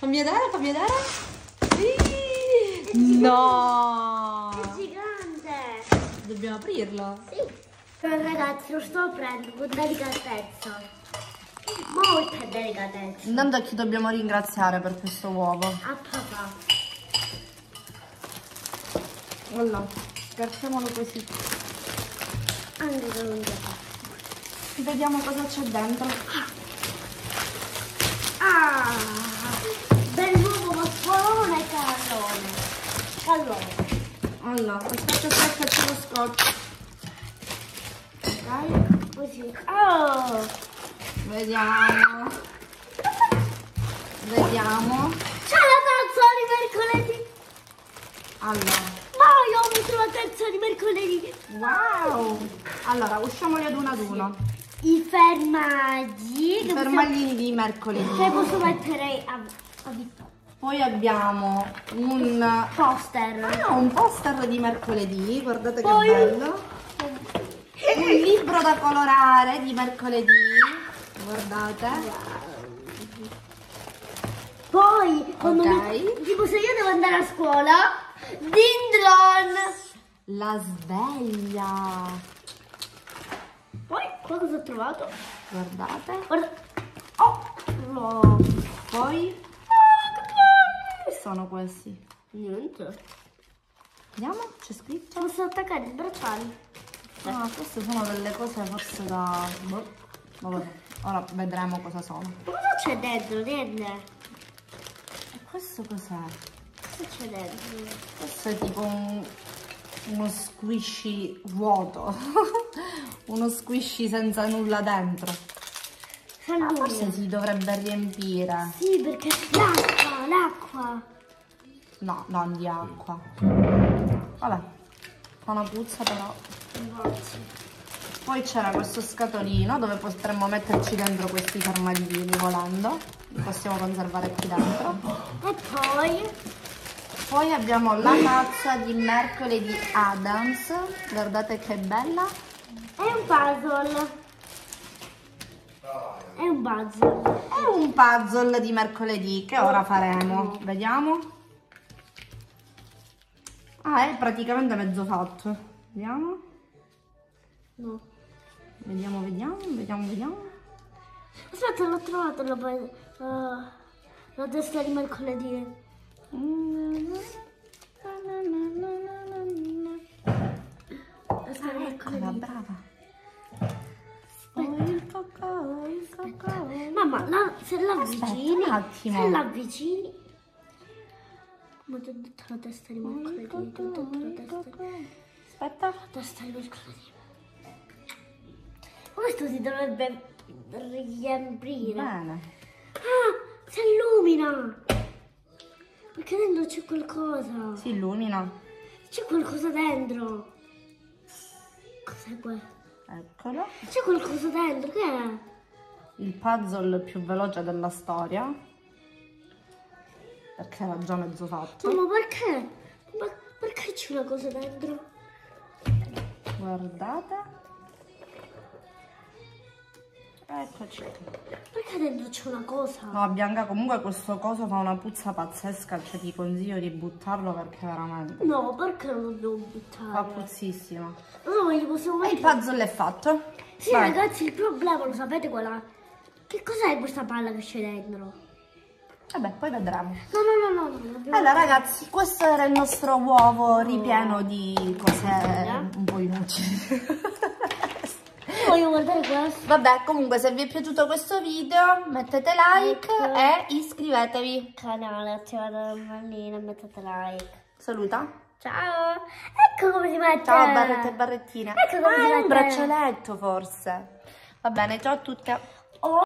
Fammi vedere, fammi vedere. Sì. No. È gigante! Dobbiamo aprirlo. Sì. Però ragazzi lo sto aprendo con delicatezza. Molta delicatezza. Intanto a chi dobbiamo ringraziare per questo uovo? A papà. Allora, scartiamolo così. Papà. Vediamo cosa c'è dentro. Ah! Bell'uovo Allora. Aspetta, aspetta, c'è lo scotch. Ok, Così. Oh! vediamo. Vediamo. C'è la di mercoledì! Allora, Vai, ho messo la di mercoledì! wow. Allora, usciamoli ad uno ad uno. I fermaggi. I fermaglini di posso- mercoledì. Che posso mettere a, a Vittorio. Poi abbiamo un, Poster. ah, un poster di mercoledì, guardate Poi- che bello. Un libro da colorare di mercoledì, guardate. Poi, quando Ok. mi- tipo se io devo andare a scuola, Dindron. La sveglia, Poi, qua cosa ho trovato? guardate. Guarda. Oh, no. Poi, sono questi? Niente. Vediamo, c'è scritto. Posso attaccare i bracciali. Ah, queste sono delle cose forse da... boh, vabbè, ora vedremo cosa sono. Ma cosa c'è dentro? Niente. E questo cos'è? Cosa c'è dentro? Questo è tipo un, uno squishy vuoto. uno squishy senza nulla dentro. Ah, Forse si dovrebbe riempire. Sì, perché l'acqua, l'acqua. No, non di acqua. Vabbè, fa una puzza però. Poi c'era questo scatolino dove potremmo metterci dentro questi formaggini volendo. Li possiamo conservare qui dentro. E poi Poi abbiamo la tazza di mercoledì Adams. Guardate che bella. è un puzzle. È un puzzle. È un puzzle di mercoledì che ora faremo. Vediamo. Ah, è praticamente mezzo fatto. Vediamo. No. Vediamo, vediamo, vediamo, vediamo. Aspetta, l'ho trovato la, la, la testa di mercoledì. Testa di Eccola, brava. Oh, il cocco, il cocco. Mamma, la, se l'avvicini, un attimo. se l'avvicini. Ti ho detto la testa di mercoledì, ti ho detto la testa, Aspetta. la testa di mercoledì. Questo si dovrebbe riempire. Bene. Ah, si illumina! Perché dentro c'è qualcosa. Si illumina. C'è qualcosa dentro. Cos'è questo? Eccolo. C'è qualcosa dentro, che è? Il puzzle più veloce della storia. Perché era già mezzo fatto. Ma perché? Ma perché c'è una cosa dentro? Guardate. Eccoci. Perché dentro c'è una cosa? No, Bianca, comunque questo coso fa una puzza pazzesca, cioè ti consiglio di buttarlo perché veramente No, perché non lo devo fa buttare? puzzissima. No, ma gli possiamo E il mettere... puzzle è fatto. Sì, Vai. ragazzi, il problema, lo sapete qual è? Che cos'è questa palla che c'è dentro? Vabbè, poi vedremo. No, no, no, no, Allora ragazzi, questo era il nostro uovo ripieno di cose un po' inutili. Io voglio guardare questo. Vabbè, comunque se vi è piaciuto questo video mettete like e iscrivetevi. Canale, attivate la campanellina mettete like. Saluta. Ciao! Ecco come si mette! Ciao barrette e barrettine. Ecco come Ah, si è un mette. braccialetto forse. Va bene, ciao a tutte.